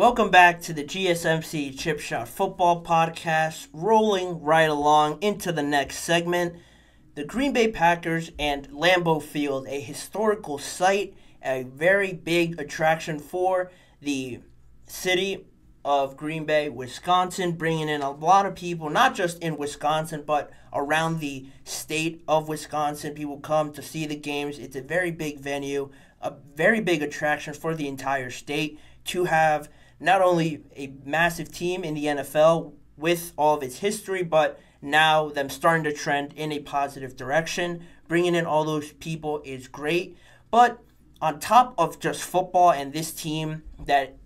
Welcome back to the GSMC Chip Shot Football Podcast, rolling right along into the next segment. The Green Bay Packers and Lambeau Field, a historical site, a very big attraction for the city of Green Bay, Wisconsin, bringing in a lot of people, not just in Wisconsin, but around the state of Wisconsin. People come to see the games. It's a very big venue, a very big attraction for the entire state to have not only a massive team in the NFL with all of its history, but now them starting to trend in a positive direction. Bringing in all those people is great. But on top of just football and this team that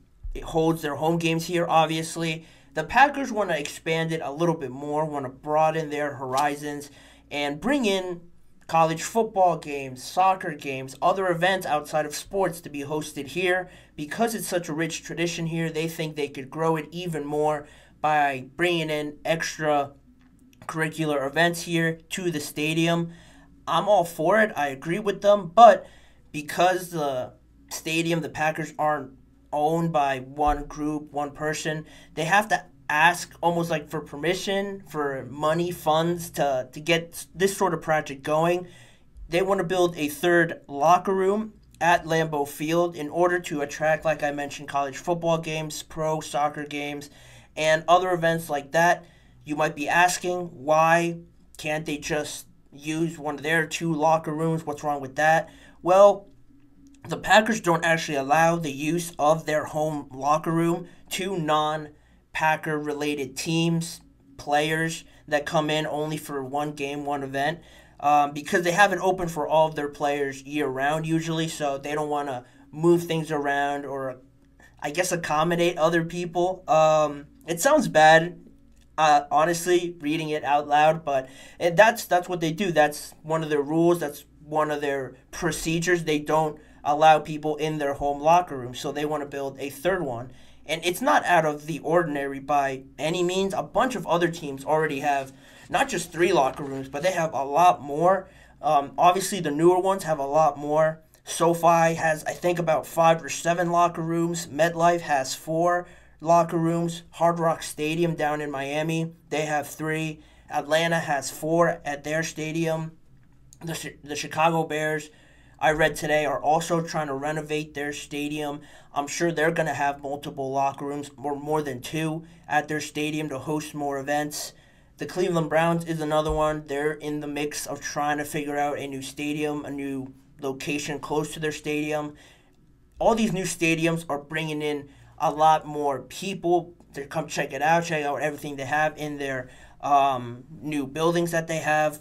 holds their home games here, obviously, the Packers want to expand it a little bit more, want to broaden their horizons, and bring in college football games, soccer games, other events outside of sports to be hosted here. Because it's such a rich tradition here, they think they could grow it even more by bringing in extra curricular events here to the stadium. I'm all for it. I agree with them, but because the stadium, the Packers aren't owned by one group, one person, they have to ask almost like for permission for money funds to to get this sort of project going they want to build a third locker room at Lambeau Field in order to attract like I mentioned college football games, pro soccer games and other events like that. You might be asking why can't they just use one of their two locker rooms? What's wrong with that? Well, the Packers don't actually allow the use of their home locker room to non Packer related teams, players that come in only for one game, one event, um, because they have it open for all of their players year round usually, so they don't want to move things around or, I guess, accommodate other people. Um, it sounds bad, uh, honestly, reading it out loud, but it, that's that's what they do. That's one of their rules. That's one of their procedures. They don't allow people in their home locker room, so they want to build a third one. And it's not out of the ordinary by any means. A bunch of other teams already have not just three locker rooms, but they have a lot more. Um, obviously, the newer ones have a lot more. SoFi has, I think, about five or seven locker rooms. MetLife has four locker rooms. Hard Rock Stadium down in Miami, they have three. Atlanta has four at their stadium. The, the Chicago Bears I read today are also trying to renovate their stadium. I'm sure they're going to have multiple locker rooms, or more than two, at their stadium to host more events. The Cleveland Browns is another one. They're in the mix of trying to figure out a new stadium, a new location close to their stadium. All these new stadiums are bringing in a lot more people to come check it out, check out everything they have in their um, new buildings that they have.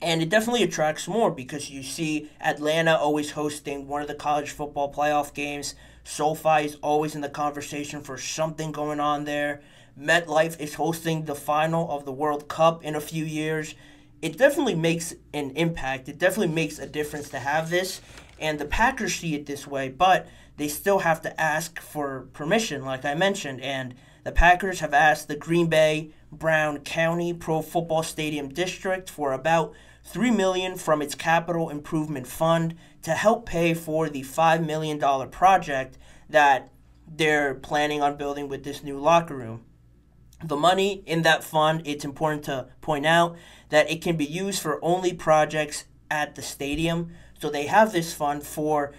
And it definitely attracts more because you see Atlanta always hosting one of the college football playoff games. SoFi is always in the conversation for something going on there. MetLife is hosting the final of the World Cup in a few years. It definitely makes an impact. It definitely makes a difference to have this. And the Packers see it this way, but they still have to ask for permission, like I mentioned. And the Packers have asked the Green Bay Brown County Pro Football Stadium District for about 3 million from its capital improvement fund to help pay for the 5 million dollar project that they're planning on building with this new locker room. The money in that fund, it's important to point out that it can be used for only projects at the stadium. So they have this fund for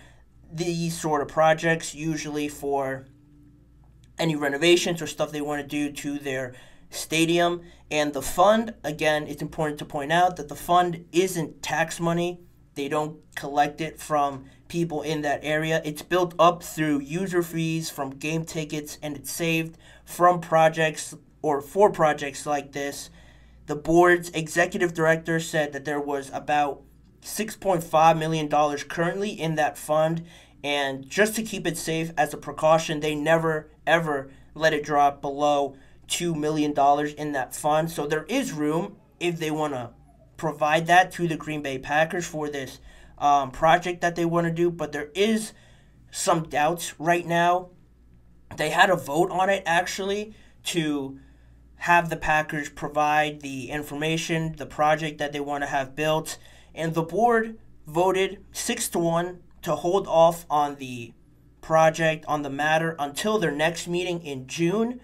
these sort of projects, usually for any renovations or stuff they want to do to their stadium. And the fund, again, it's important to point out that the fund isn't tax money. They don't collect it from people in that area. It's built up through user fees from game tickets and it's saved from projects or for projects like this. The board's executive director said that there was about $6.5 million currently in that fund. And just to keep it safe as a precaution, they never, ever let it drop below $2 million in that fund. So there is room if they want to provide that to the Green Bay Packers for this um, project that they want to do. But there is some doubts right now. They had a vote on it actually to have the Packers provide the information, the project that they want to have built. And the board voted 6 to 1 to hold off on the project on the matter until their next meeting in June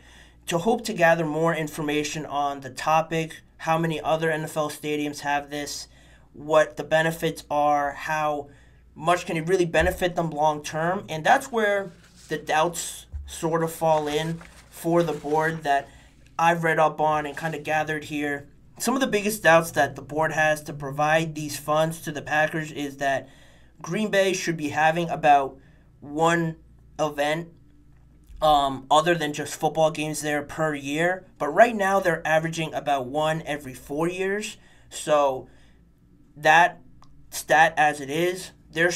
to hope to gather more information on the topic, how many other NFL stadiums have this, what the benefits are, how much can it really benefit them long term, and that's where the doubts sort of fall in for the board that I've read up on and kind of gathered here. Some of the biggest doubts that the board has to provide these funds to the Packers is that Green Bay should be having about one event um, other than just football games there per year. But right now they're averaging about one every four years. So that stat as it is, they're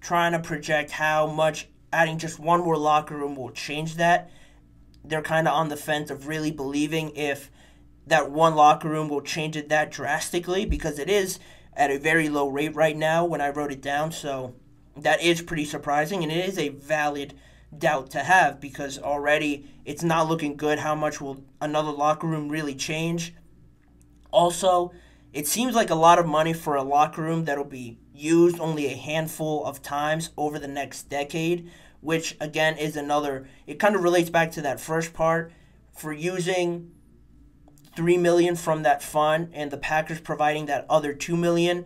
trying to project how much adding just one more locker room will change that. They're kind of on the fence of really believing if that one locker room will change it that drastically because it is at a very low rate right now when I wrote it down. So that is pretty surprising and it is a valid doubt to have because already it's not looking good. How much will another locker room really change? Also, it seems like a lot of money for a locker room that'll be used only a handful of times over the next decade, which again is another it kind of relates back to that first part for using 3 million from that fund and the Packers providing that other 2 million.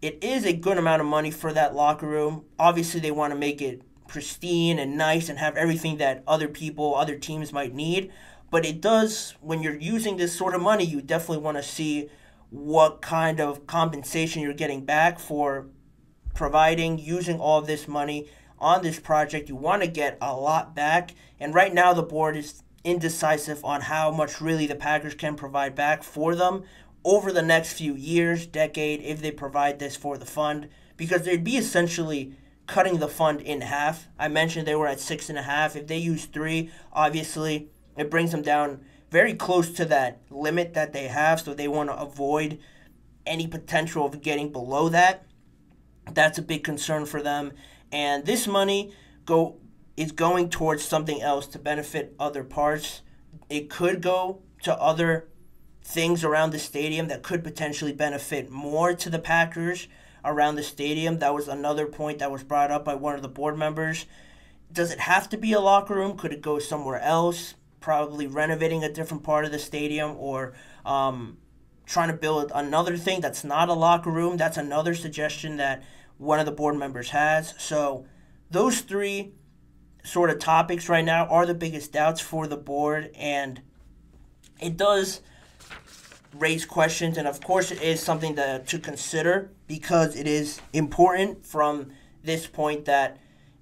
It is a good amount of money for that locker room. Obviously, they want to make it pristine and nice and have everything that other people, other teams might need. But it does, when you're using this sort of money, you definitely want to see what kind of compensation you're getting back for providing, using all this money on this project. You want to get a lot back. And right now, the board is indecisive on how much really the Packers can provide back for them over the next few years, decade, if they provide this for the fund, because they'd be essentially cutting the fund in half. I mentioned they were at six and a half. If they use three, obviously it brings them down very close to that limit that they have. So they want to avoid any potential of getting below that. That's a big concern for them. And this money go is going towards something else to benefit other parts. It could go to other things around the stadium that could potentially benefit more to the Packers around the stadium. That was another point that was brought up by one of the board members. Does it have to be a locker room? Could it go somewhere else? Probably renovating a different part of the stadium or um, trying to build another thing that's not a locker room. That's another suggestion that one of the board members has. So, those three sort of topics right now are the biggest doubts for the board, and it does raise questions, and of course, it is something to, to consider because it is important from this point that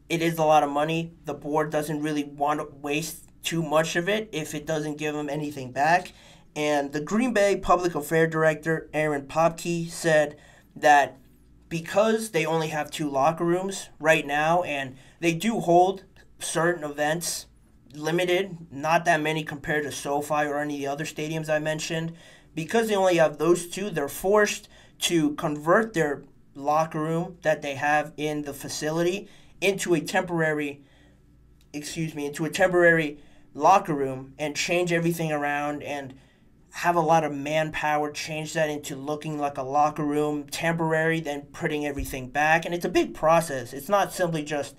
it is a lot of money. The board doesn't really want to waste too much of it if it doesn't give them anything back. And the Green Bay Public Affairs Director, Aaron Popkey, said that because they only have two locker rooms right now and they do hold certain events limited, not that many compared to SoFi or any of the other stadiums I mentioned, because they only have those two, they're forced to convert their locker room that they have in the facility into a temporary excuse me into a temporary locker room and change everything around and have a lot of manpower change that into looking like a locker room temporary then putting everything back. And it's a big process. It's not simply just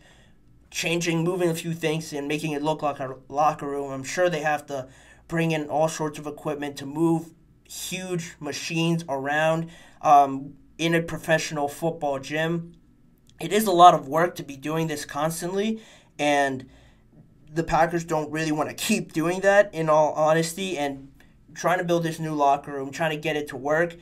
changing moving a few things and making it look like a locker room. I'm sure they have to bring in all sorts of equipment to move huge machines around um, in a professional football gym. It is a lot of work to be doing this constantly, and the Packers don't really want to keep doing that, in all honesty, and trying to build this new locker room, trying to get it to work.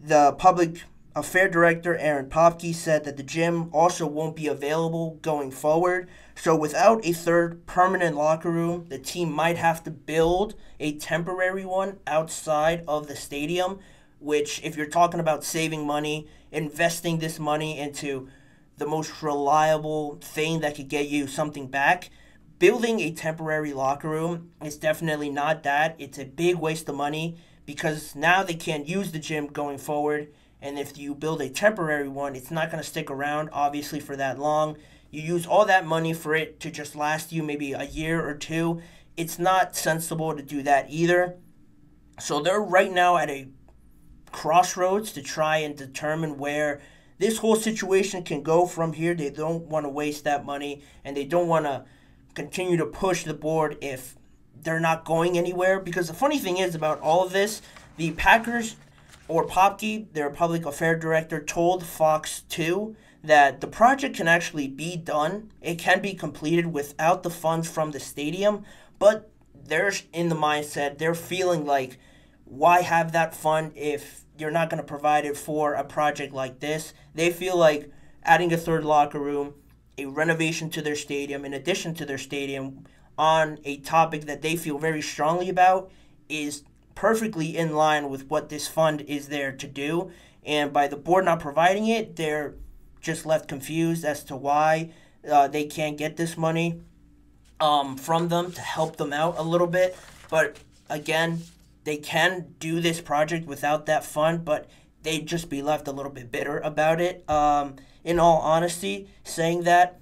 The public affair director, Aaron Popkey, said that the gym also won't be available going forward. So, without a third permanent locker room, the team might have to build a temporary one outside of the stadium. Which, if you're talking about saving money, investing this money into the most reliable thing that could get you something back, building a temporary locker room is definitely not that. It's a big waste of money because now they can't use the gym going forward and if you build a temporary one, it's not going to stick around, obviously, for that long. You use all that money for it to just last you maybe a year or two. It's not sensible to do that either. So they're right now at a crossroads to try and determine where this whole situation can go from here. They don't want to waste that money and they don't want to continue to push the board if they're not going anywhere. Because the funny thing is about all of this, the Packers or Popkey, their public affairs director, told Fox 2 that the project can actually be done. It can be completed without the funds from the stadium, but they're in the mindset, they're feeling like, why have that fund if you're not going to provide it for a project like this? They feel like adding a third locker room, a renovation to their stadium, in addition to their stadium, on a topic that they feel very strongly about, is perfectly in line with what this fund is there to do. And by the board not providing it, they're just left confused as to why uh, they can't get this money um, from them to help them out a little bit. But again, they can do this project without that fund, but they'd just be left a little bit bitter about it. Um, in all honesty, saying that,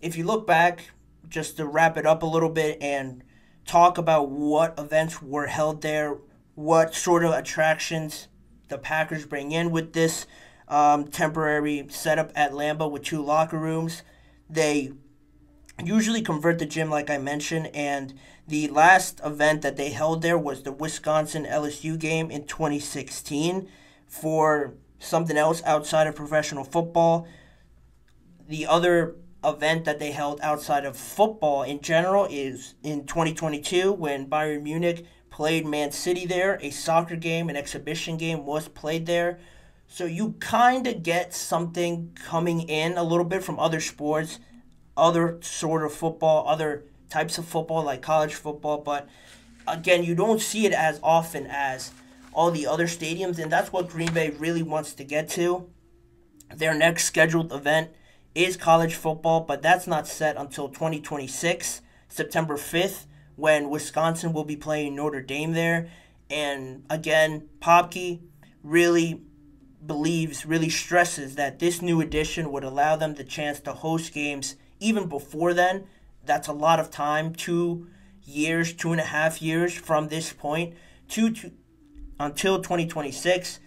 if you look back, just to wrap it up a little bit and talk about what events were held there, what sort of attractions the Packers bring in with this um, temporary setup at Lambeau with two locker rooms. They usually convert the gym, like I mentioned, and the last event that they held there was the Wisconsin LSU game in 2016 for something else outside of professional football. The other event that they held outside of football in general is in 2022 when Bayern Munich played Man City there. A soccer game, an exhibition game was played there. So you kind of get something coming in a little bit from other sports, other sort of football, other types of football like college football, but again, you don't see it as often as all the other stadiums, and that's what Green Bay really wants to get to. Their next scheduled event is college football, but that's not set until 2026, September 5th, when Wisconsin will be playing Notre Dame there. And again, Popkey really believes, really stresses that this new addition would allow them the chance to host games even before then. That's a lot of time, two years, two and a half years from this point to, to until 2026.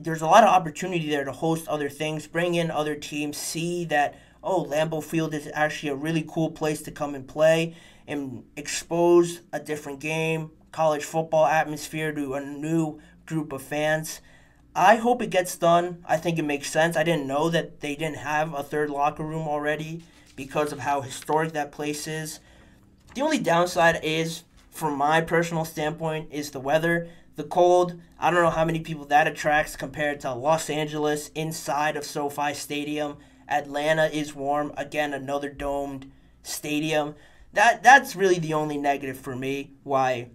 there's a lot of opportunity there to host other things, bring in other teams, see that, oh, Lambeau Field is actually a really cool place to come and play and expose a different game, college football atmosphere to a new group of fans. I hope it gets done. I think it makes sense. I didn't know that they didn't have a third locker room already because of how historic that place is. The only downside is, from my personal standpoint, is the weather. The cold, I don't know how many people that attracts compared to Los Angeles inside of SoFi Stadium. Atlanta is warm. Again, another domed stadium. That that's really the only negative for me why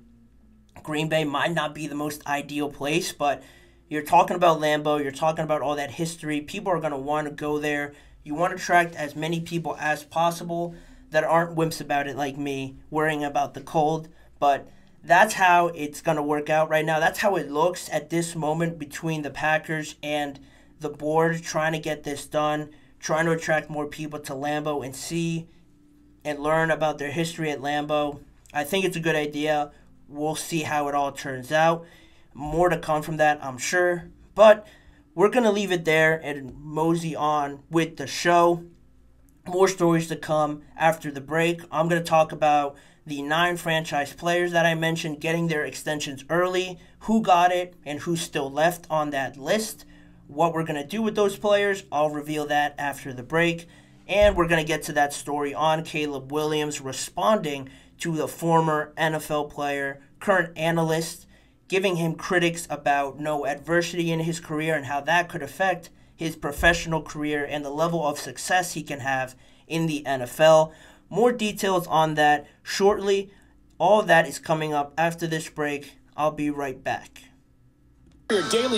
Green Bay might not be the most ideal place, but you're talking about Lambeau, you're talking about all that history. People are going to want to go there. You want to attract as many people as possible that aren't wimps about it like me, worrying about the cold. But that's how it's going to work out right now. That's how it looks at this moment between the Packers and the board trying to get this done, trying to attract more people to Lambeau and see and learn about their history at Lambeau. I think it's a good idea. We'll see how it all turns out. More to come from that, I'm sure. But we're going to leave it there and mosey on with the show. More stories to come after the break. I'm going to talk about the nine franchise players that I mentioned getting their extensions early, who got it, and who's still left on that list. What we're going to do with those players, I'll reveal that after the break. And we're going to get to that story on Caleb Williams responding to the former NFL player, current analyst, giving him critics about no adversity in his career and how that could affect his professional career and the level of success he can have in the NFL. More details on that shortly. All that is coming up after this break. I'll be right back. Your daily